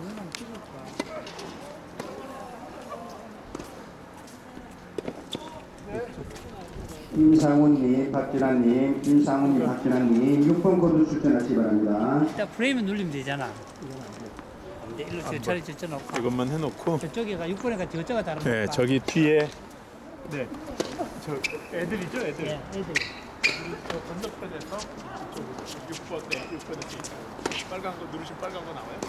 동영상 찍을까? 김상훈님, 박진아님, 김상훈님, 박진아님, 6번 코드 출전하시기 바랍니다. 일단 프레임을 눌리면 되잖아. 돼. 일로 저 자리 젖혀놓고. 이것만 해놓고 저쪽에가 6번에가 저쪽가 다른 네 거니까. 저기 뒤에 네 저 애들이죠 애들 예, 애들. 저 건너편에서 이쪽으로 6번 네 6번에 있어요 빨간 거 누르시면 빨간 거 나와요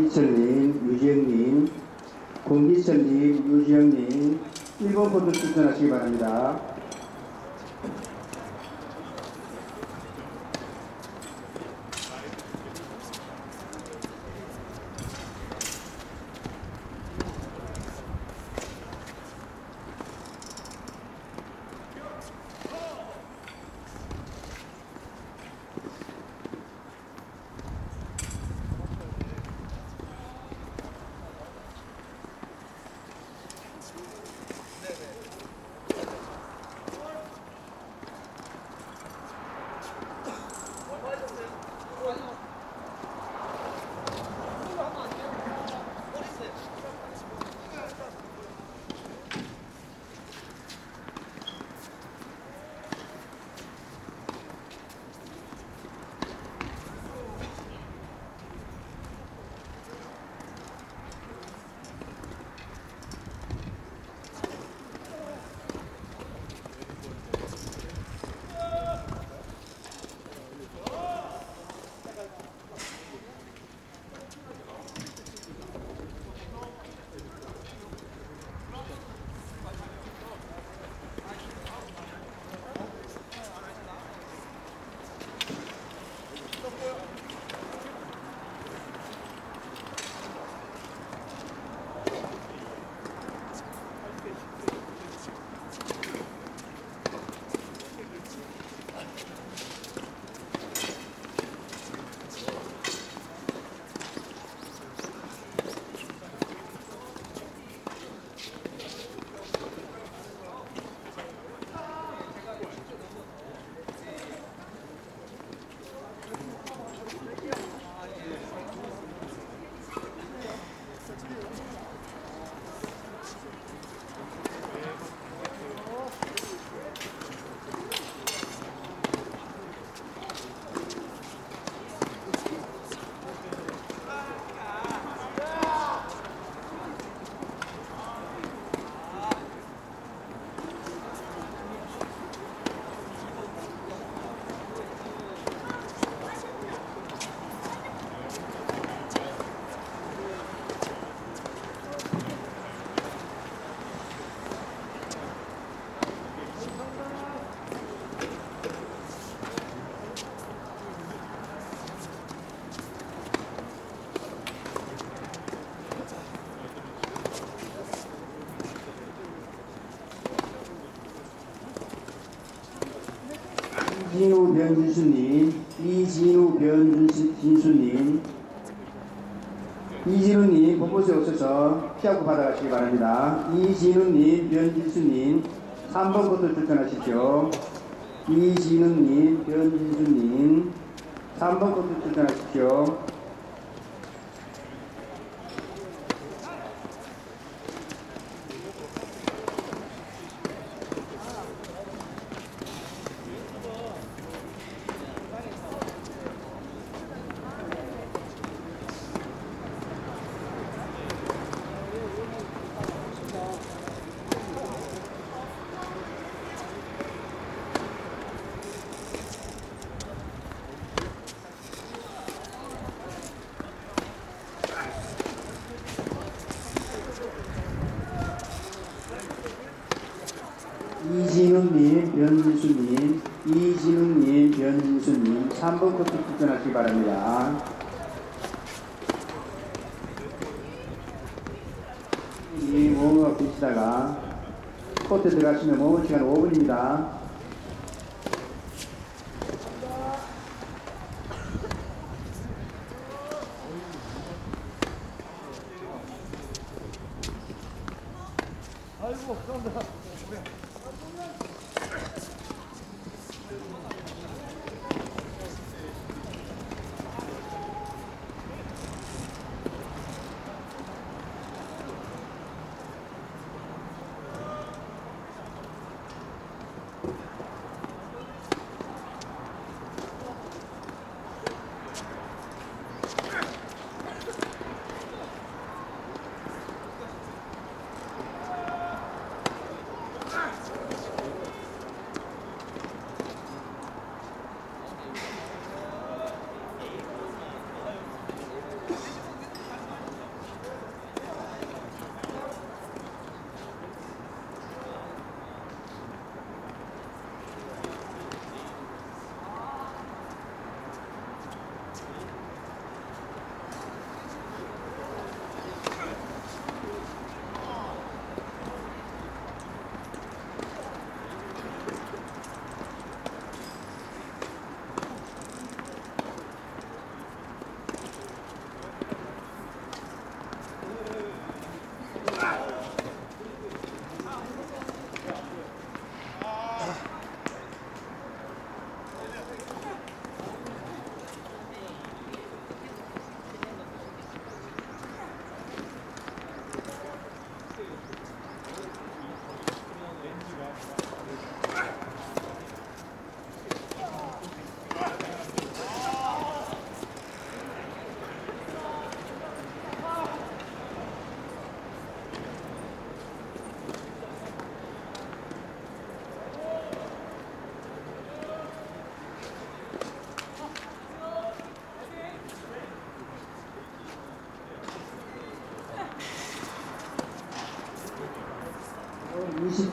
공기철님, 유지영님, 공기철님, 유지영님, 1번 코드 출전하시기 바랍니다. 이진우 변진수님, 이진우 변진수님, 이진우님 본부에 오셔서 피하고 받아가시기 바랍니다. 이진우님, 변진수님, 3번부터 출전하십시오. 이진우님, 변진수님, 3번부터 출전하십시오. 이진우님, 변진수님, 이진우님, 변진수님, 3번 코트 출전하시기 바랍니다. 이 몸을 드시다가 코트 들어가시면 몸을 시간 5분입니다.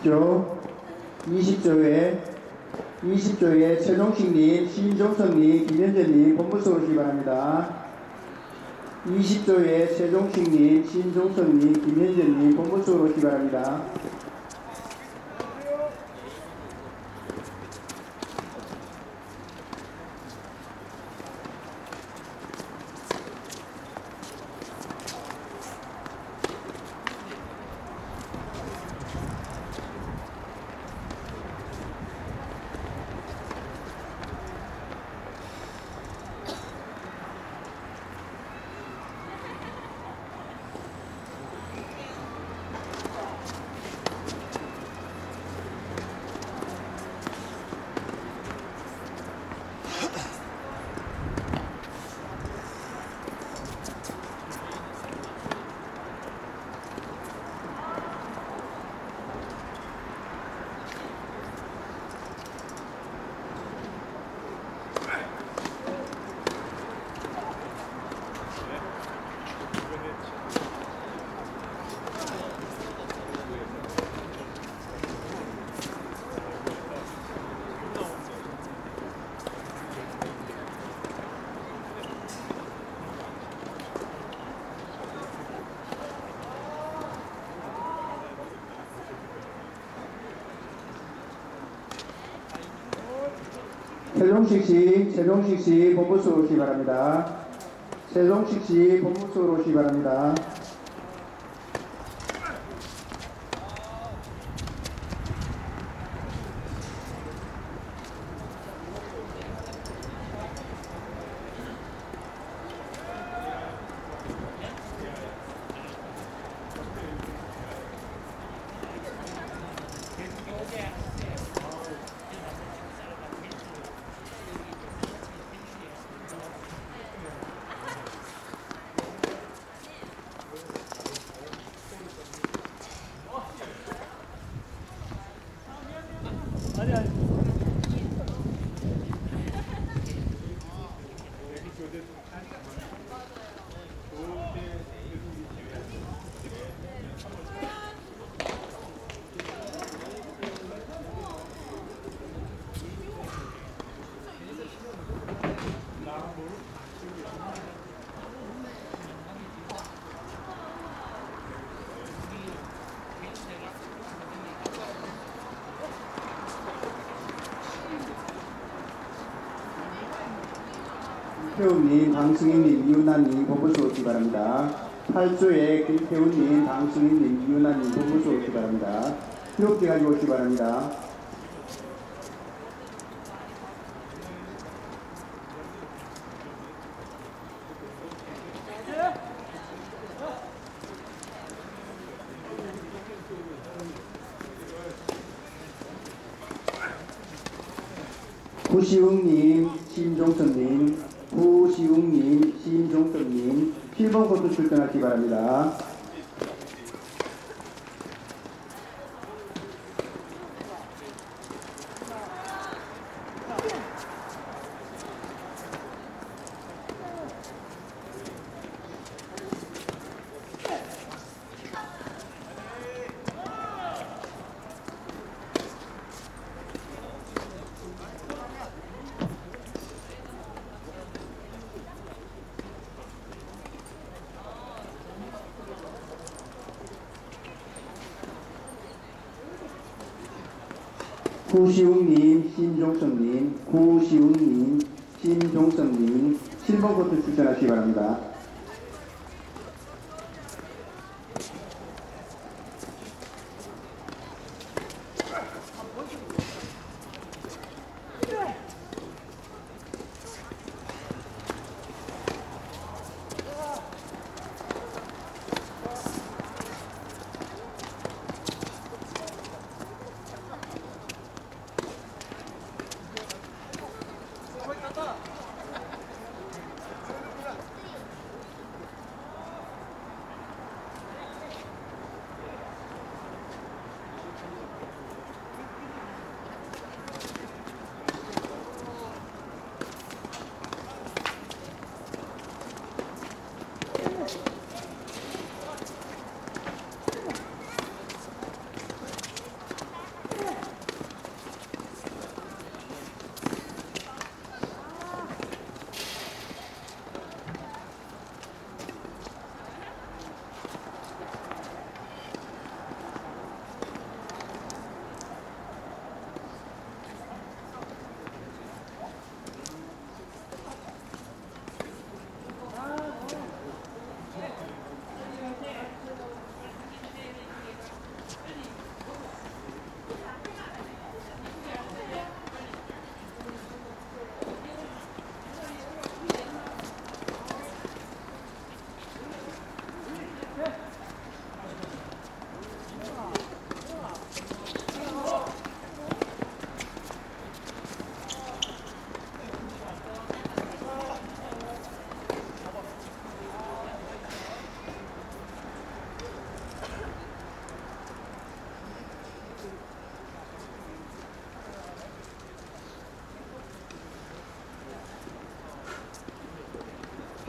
20조, 20조에 20조에 최종식님, 신종성님, 김현재님 본부서 오시기 바랍니다. 20조에 최종식님, 신종성님, 김현재님 본부서 오시기 바랍니다. 최종식 씨, 최종식 씨 본부수로 오시기 바랍니다. 최종식 씨 본부수로 오시기 바랍니다. 김태훈님, 방승희님, 이윤아님 본부수로 오시기 바랍니다. 8조에 김태훈님, 방승희님, 이윤아님 본부수로 오시기 바랍니다. 기록지 가지고 오시기 바랍니다. 구시웅님, 심종선님, 구시웅님, 심종선님, 7번 코트 출전하시기 바랍니다. 구시웅님, 심종선님, 구시웅님, 심종선님, 7번 코트 출전하시기 바랍니다.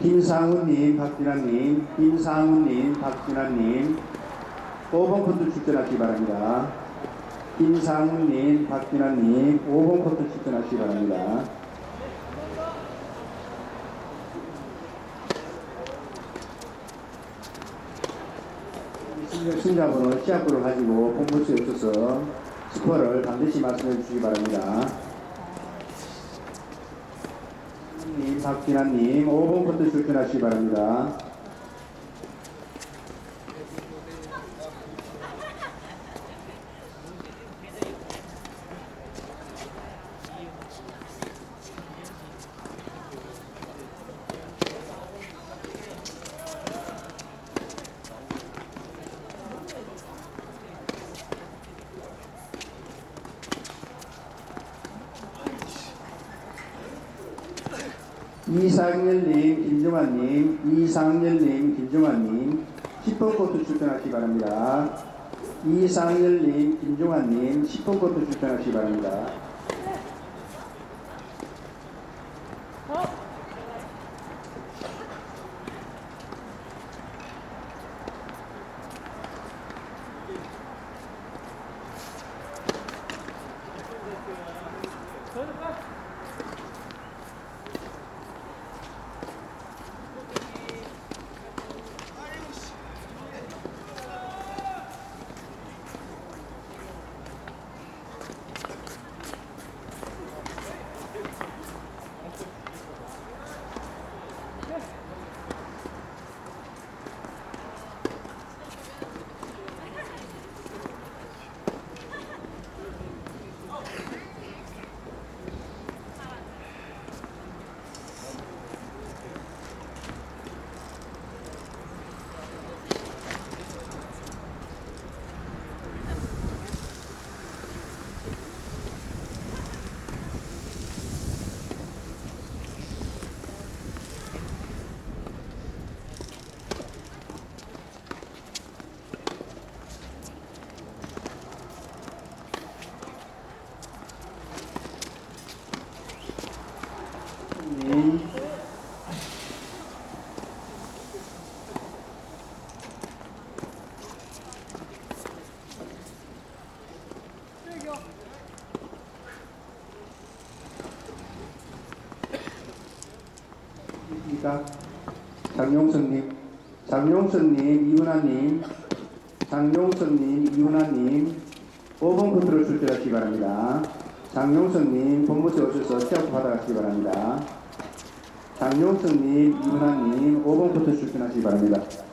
김상훈님, 박진아님, 김상훈님, 박진아님, 5번 코트 출전하시기 바랍니다. 김상훈님, 박진아님, 5번 코트 출전하시기 바랍니다. 신자분은 시합부를 가지고 본부수에 없어서 스코어를 반드시 말씀해 주시기 바랍니다. 김정환님, 박진환님 5번 코트 출전하시기 바랍니다. 이상열님, 김정환님, 이상열님, 김정환님 10번 코트 출전하시기 바랍니다. 이상열님, 김정환님 10번 코트 출전하시기 바랍니다. 님, 입니까? 장용선님, 장용선님, 이훈아님, 장용선님, 이훈아님 5번 코트로 출전하시기 바랍니다. 장용선님, 본부에 오셔서 시합 받아가시기 바랍니다. 장용선님, 이훈아님 5번 코트 출전하시기 바랍니다.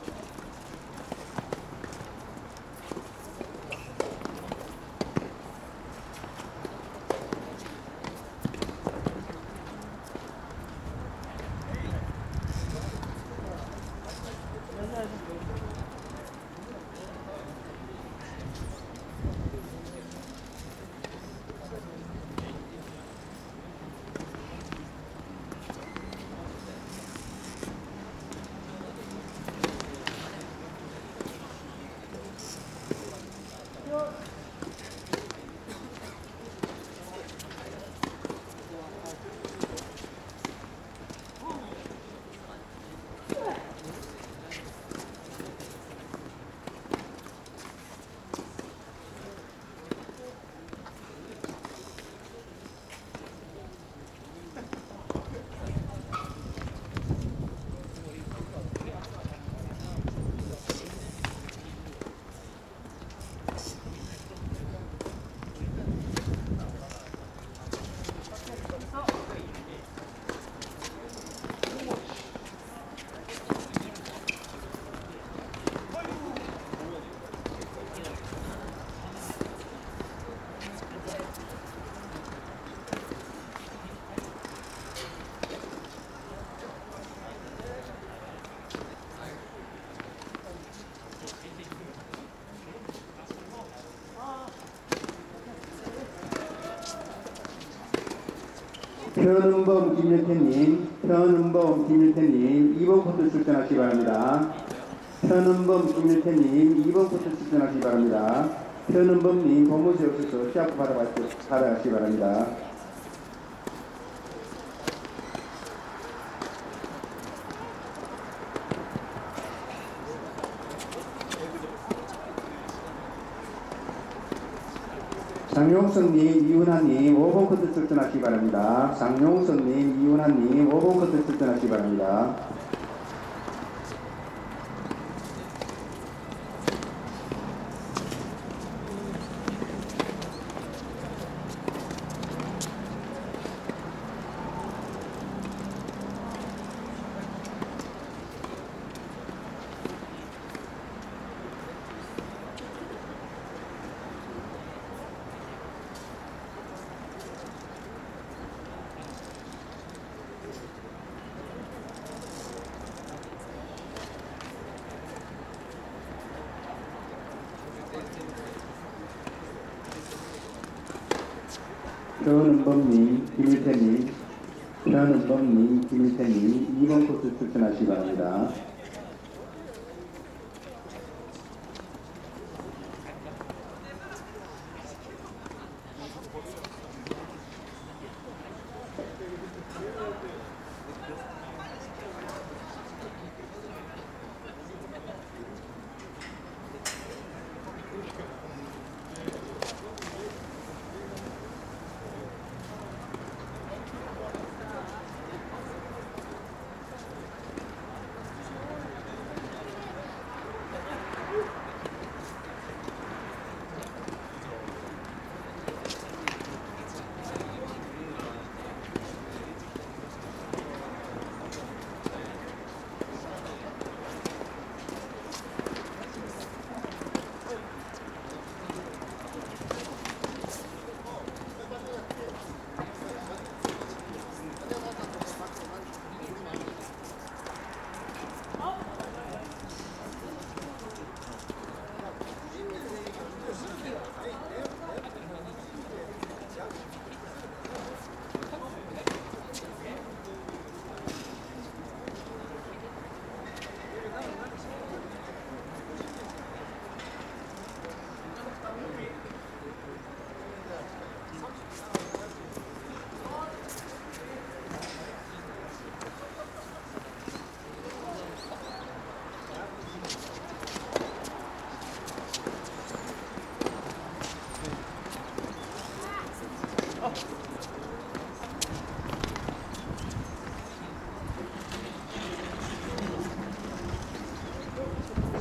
편은범 김일태님, 편은범 김일태님 2번 코트 출전하시기 바랍니다. 편은범 김일태님 2번 코트 출전하시기 바랍니다. 편은범님 법무실 오셔서 시합 받아가시- 받아가시기 바랍니다. 장용선님, 이훈아님 5번 코트 출전하시기 바랍니다. 장용선님, 이훈아님 5번 코트 출전하시기 바랍니다. 변은범님, 김일태님, 김일태님 2번 코트 출전하시기 바랍니다.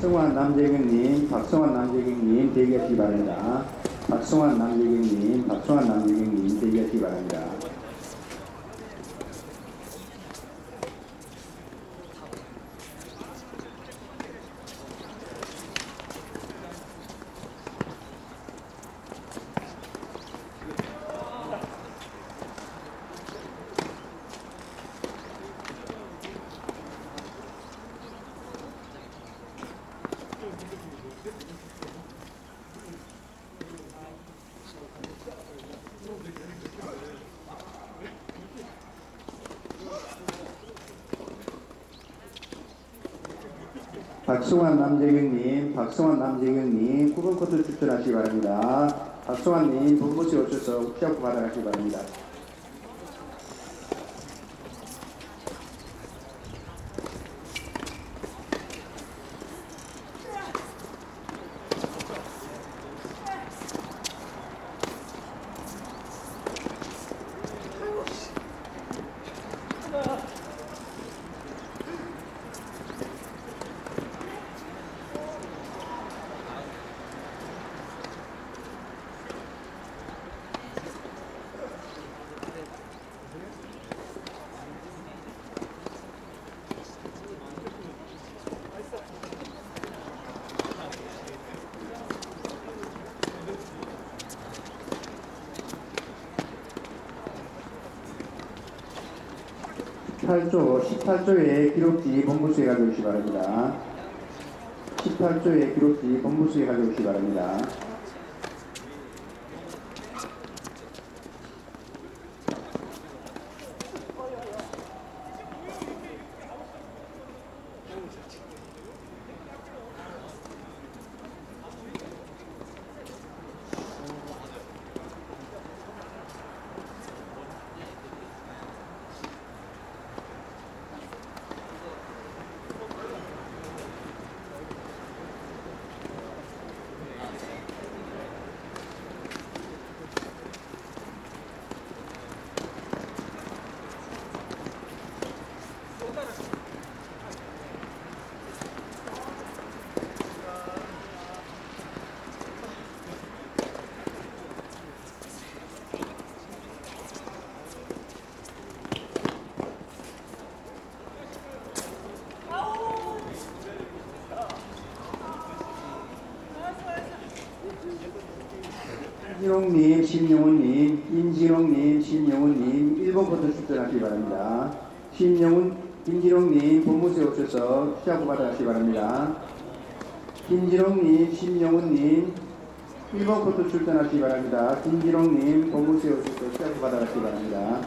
박성환 남재경님, 박성환 남재경님 대기하시기 바랍니다. 박성환 남재경님, 박성환 남재경님 대기하시기 바랍니다. 박성환 남재경님, 박성환 남재경님 9번 코트 출전하시기 바랍니다. 박성환님 본부에 오셔서 후시하고 받아가시기 바랍니다. 팔조 18조의 기록지 본부수에 가져오시기 바랍니다. 18조의 기록지 본부수에 가져오시기 바랍니다. 신진홍님, 신영훈님, 임진홍님, 신영훈님 1번 코트 출전하시기 바랍니다. 신영훈, 김진홍님 본부수에 오셔서 시작부 받아가시기 바랍니다. 김진홍님, 신영훈님 1번 코트 출전하시기 바랍니다. 김기롱님 본부수에 오셔서 시합 받아가시기 바랍니다.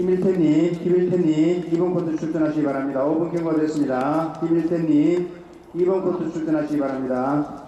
김일태님, 김일태님 2번 코트 출전하시기 바랍니다. 5분 경과 됐습니다. 김일태님 2번 코트 출전하시기 바랍니다.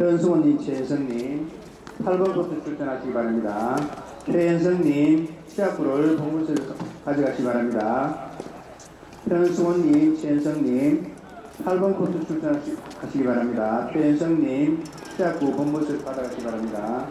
변승원님, 최현성님 8번 코트 출전하시기 바랍니다. 최현성님 시합부를 본부에서 가져가시기 바랍니다. 변승원님, 최현성님 8번 코트 출전하시기 바랍니다. 최현성님 시합부 본부에서 받아가시기 바랍니다.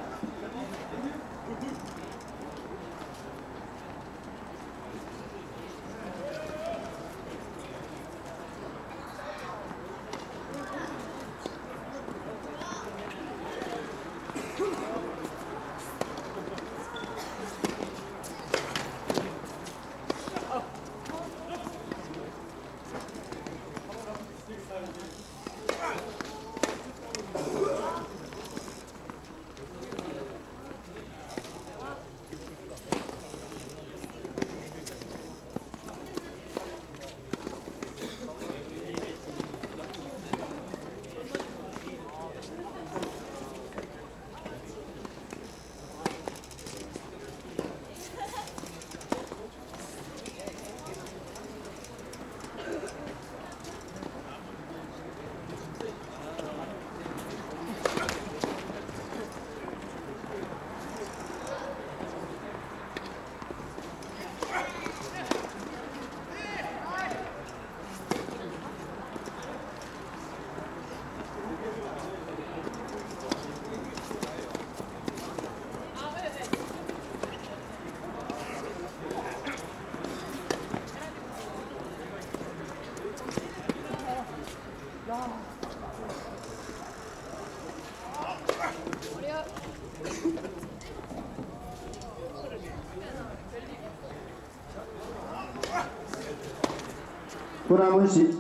구남은시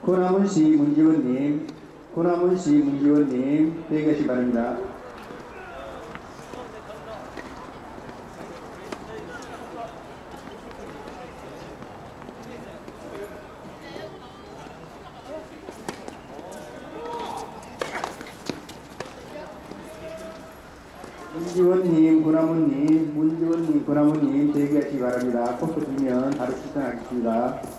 구남은시 문지원님 구남은시 문지원님 대기하시 기 바랍니다. 문지원님, 구나무님, 문지원님, 구나무님 대기하시기 바랍니다. 코트 비면 바로 출전하겠습니다.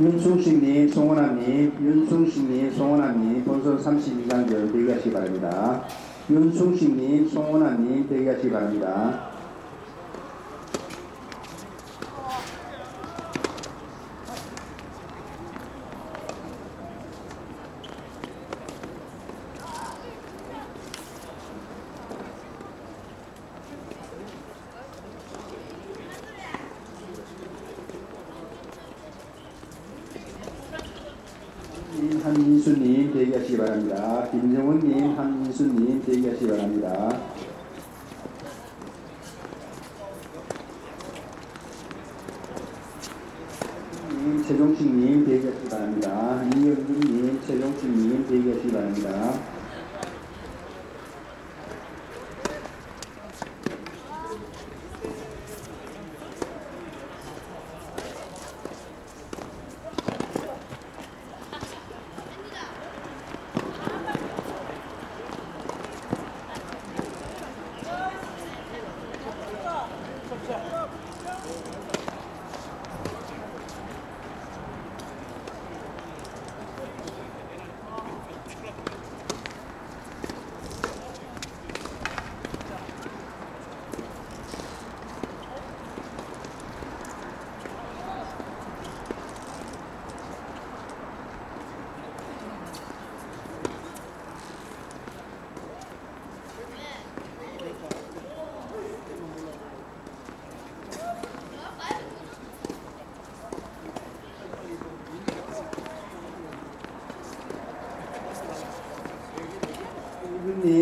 윤충식님, 송원아님, 윤충식님, 송원아님, 본선 32강절 대기하시기 바랍니다. 윤충식님, 송원아님 대기하시기 바랍니다.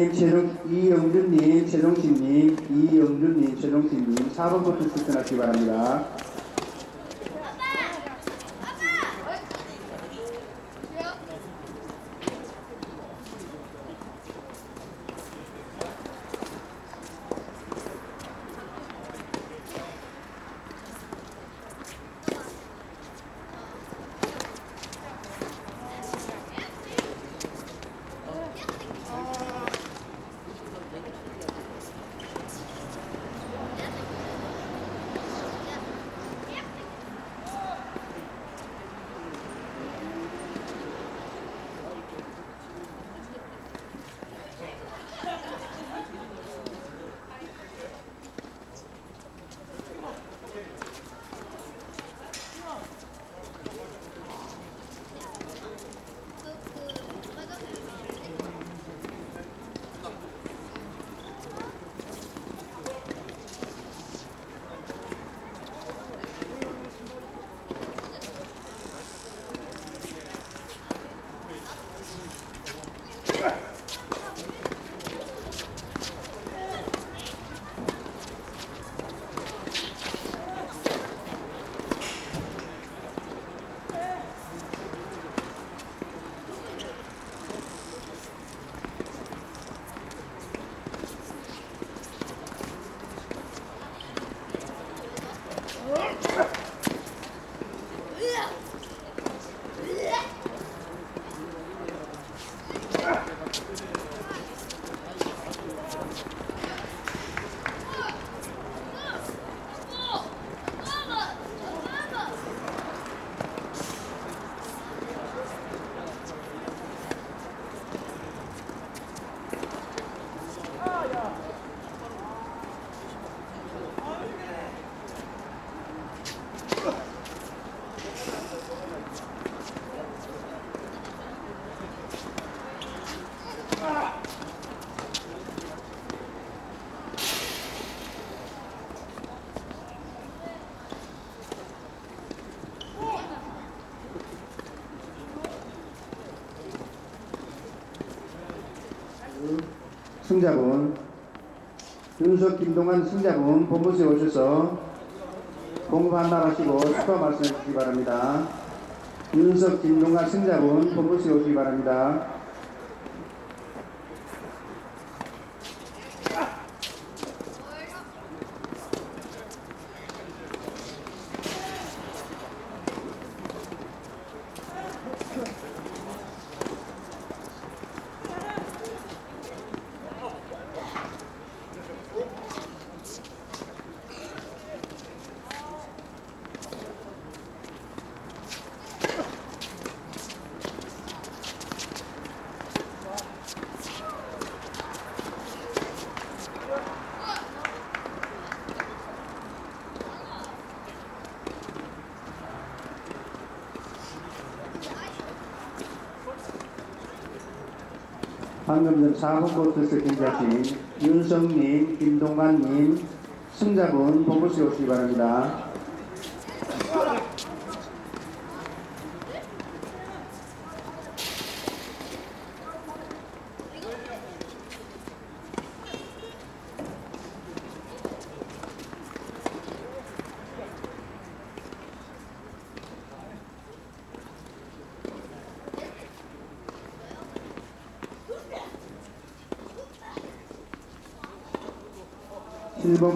이영준님, 최종, 이영준님, 최종신님, 이영준님, 최종신님, 4번 코트 출전하시기 바랍니다. 승자분, 윤석 김동환 승자분 본부에 오셔서 공부 한말하시고 축하 말씀해 주시기 바랍니다. 윤석 김동환 승자분 본부에 오시기 바랍니다. 방금 전 4번 코트에서 경기하신 윤성님, 김동관님, 승자분 본부에 오시기 바랍니다.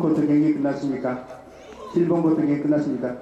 칠번 코트 경기 끝났습니까? 7번 코트 경기 끝났습니까?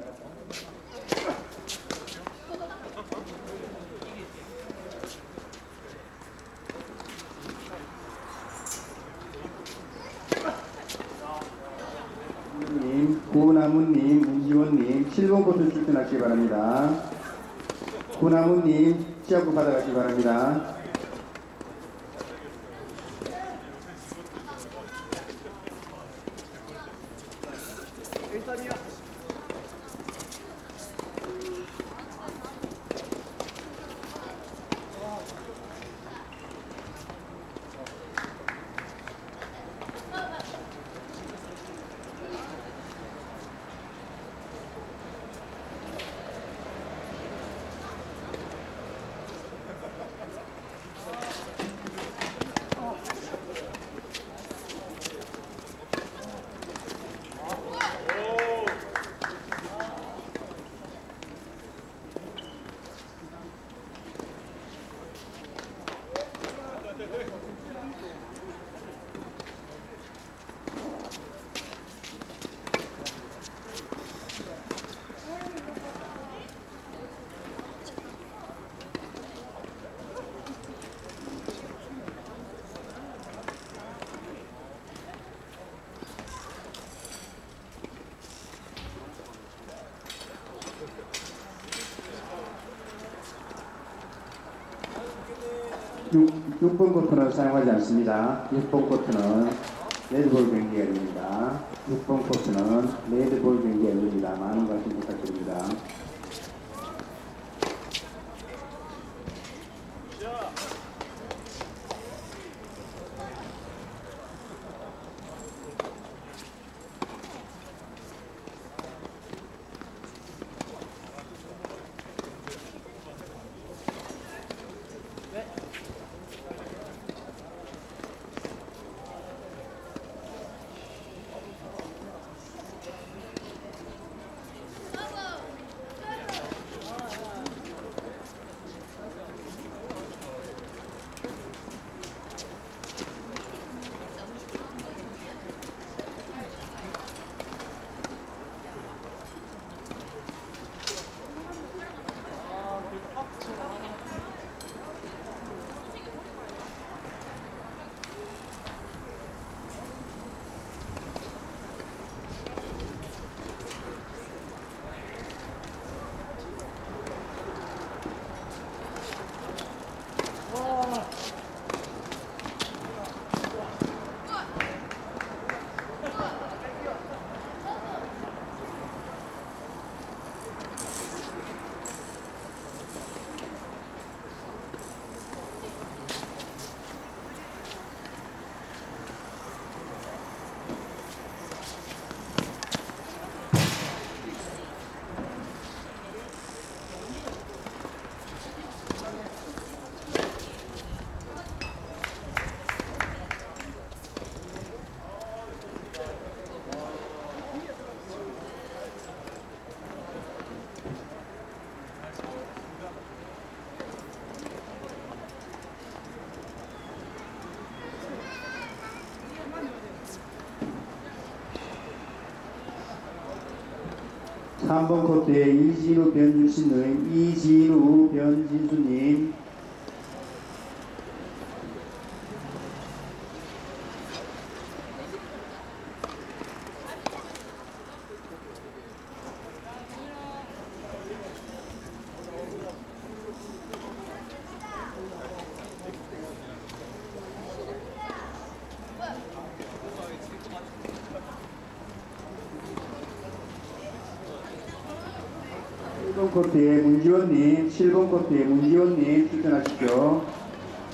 6, 6번 코트는 사용하지 않습니다. 6번 코트는 레드볼 경기가 열립니다. 6번 코트는 레드볼 경기가 열립니다. 많은 관심 부탁드립니다. 삼번 코트에 이진우 변준신님, 이 7번 코트에 문지원님, 7번 코트에 문지원님 출전하십시오.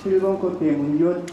7번 코트에 문지원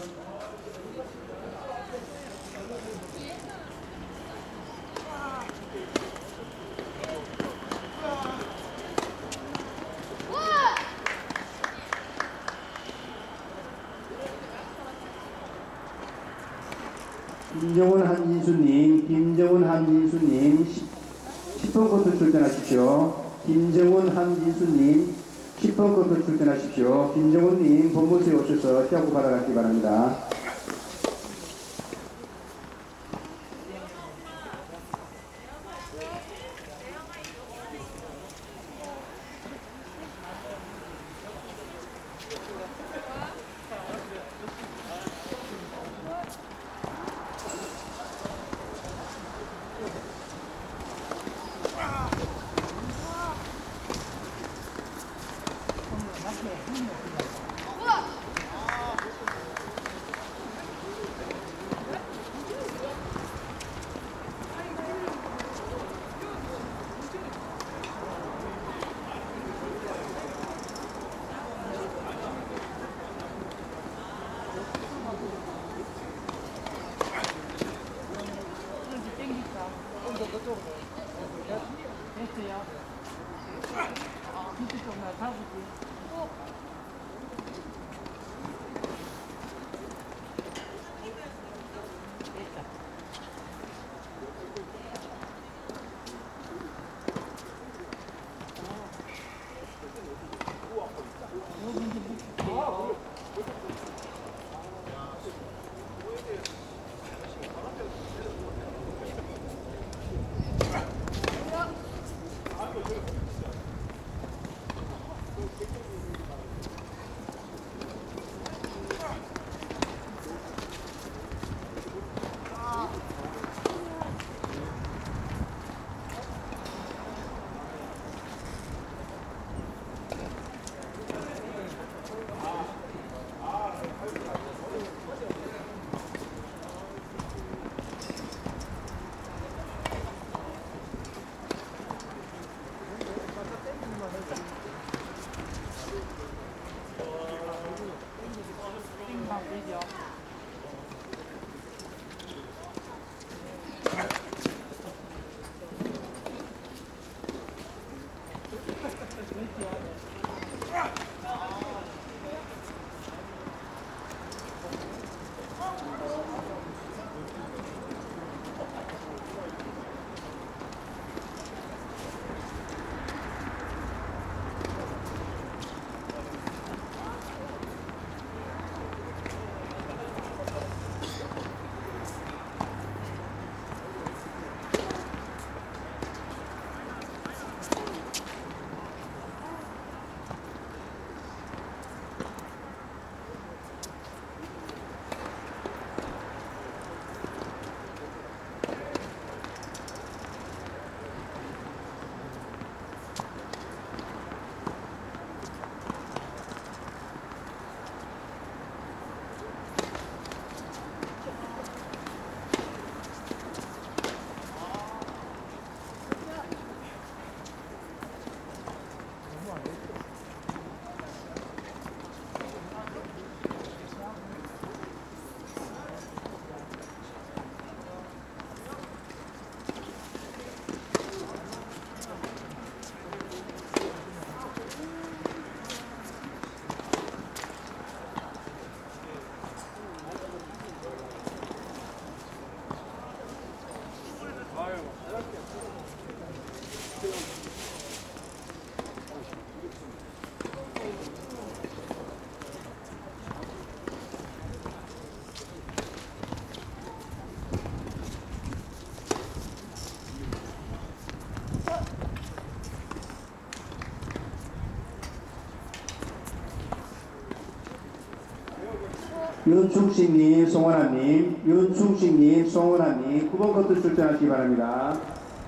윤충식님, 송원아님, 윤충식님, 송원아님, 9번 코트 출전하시기 바랍니다.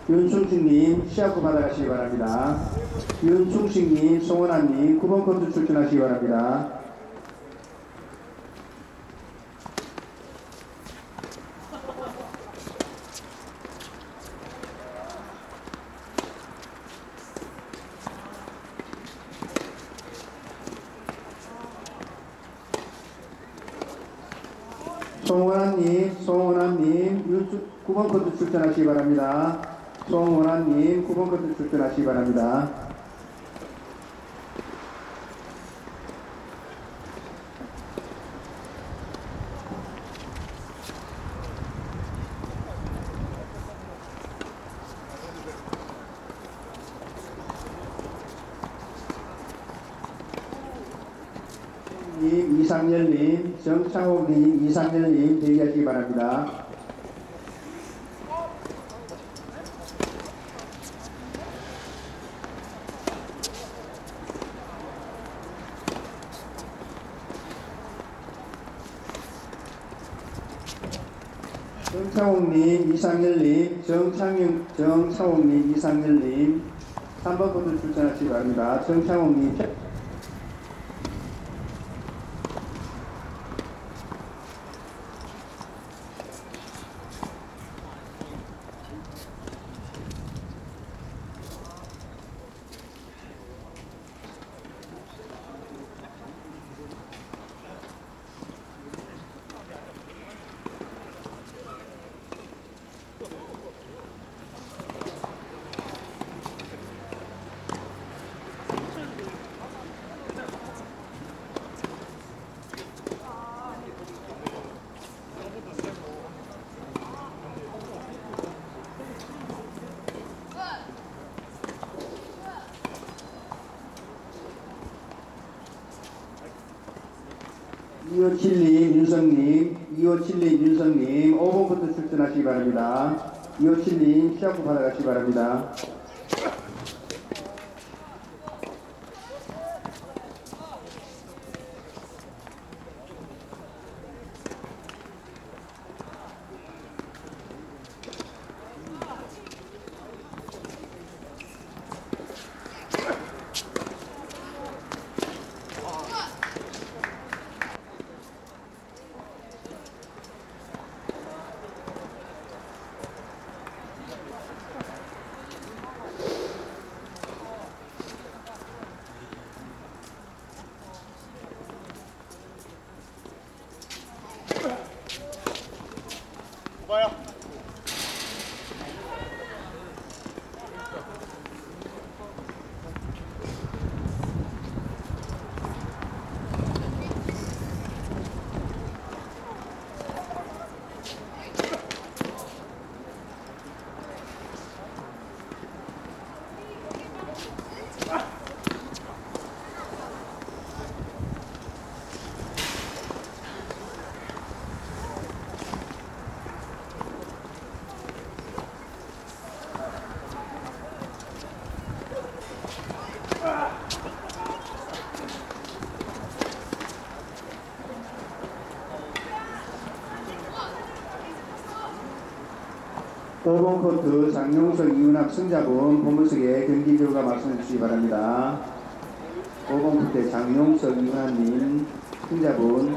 윤충식님, 시합구 받아가시기 바랍니다. 윤충식님, 송원아님, 9번 코트 출전하시기 바랍니다. 송원아님, 송원아님, 윤충 9번 코트 바랍니다. 송원아님, 9번 코트 출전하시기 바랍니다. 님, 이상열님, 정창호님, 이상열님 대기하시기 바랍니다. 정창호님, 이상열님, 정창영, 정창호님, 이상열님, 3번 분들 출전하시기 바랍니다. 정창호님, 이호칠님, 윤성님, 이호칠님, 윤성님, 5번부터 출전하시기 바랍니다. 이호칠님, 시합부 받아가시기 바랍니다. 5번 코트 장용석 이윤학 승자분 본문 속에 경기 결과 말씀해 주시기 바랍니다. 5번 코트 장용석 이윤학님 승자분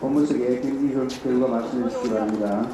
본문 속에 경기 결과 말씀해 주시기 바랍니다.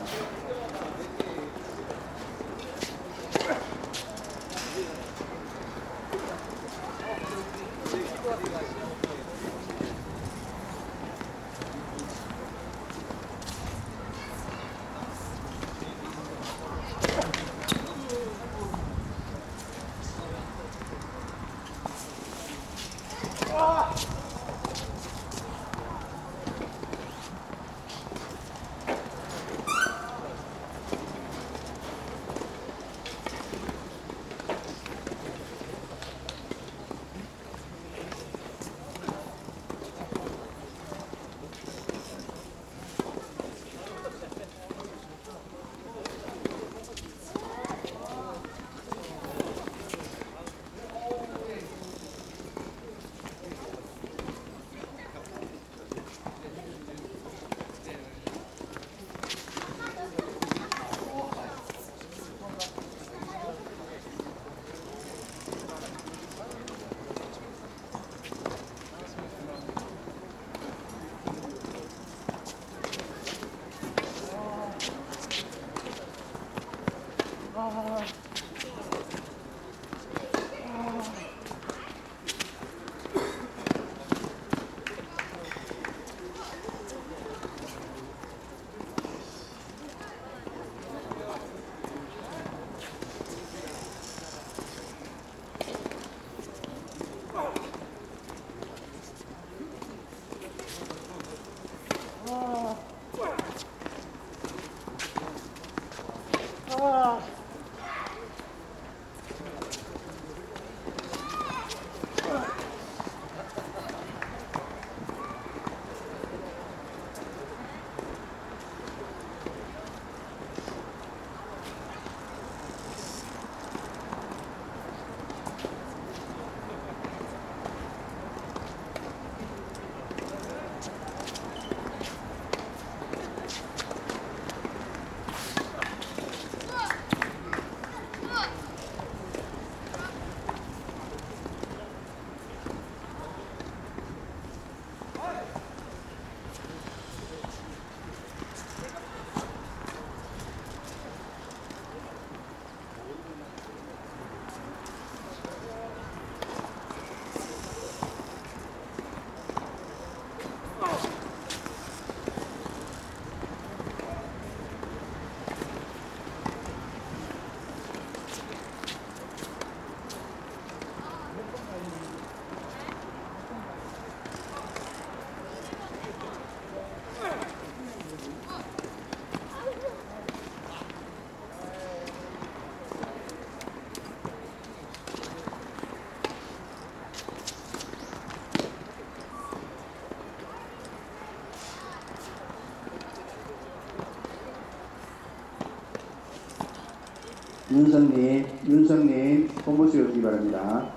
윤성님, 윤성님, 본부에 오시기 바랍니다.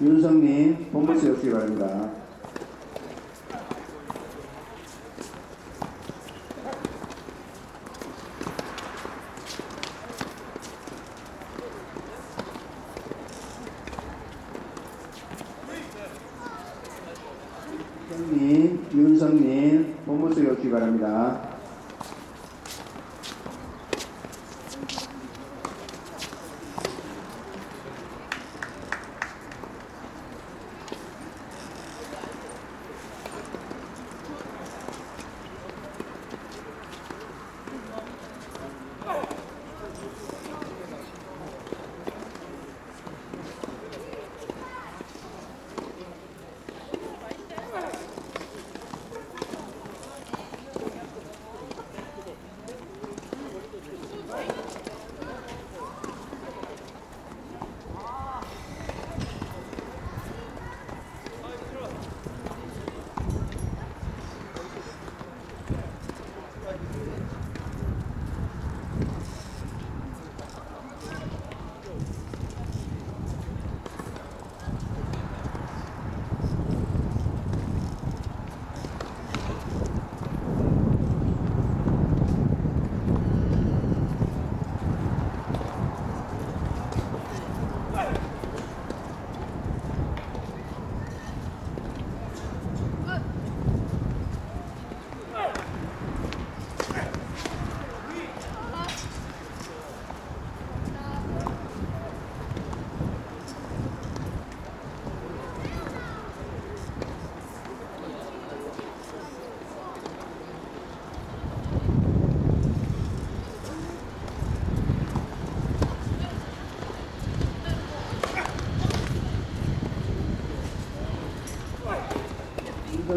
윤성님,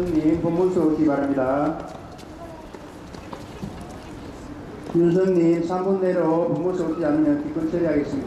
윤성님, 본부에 오시기 바랍니다. 윤성님, 3분 내로 본부에 오지 않으면 기권 처리하겠습니다.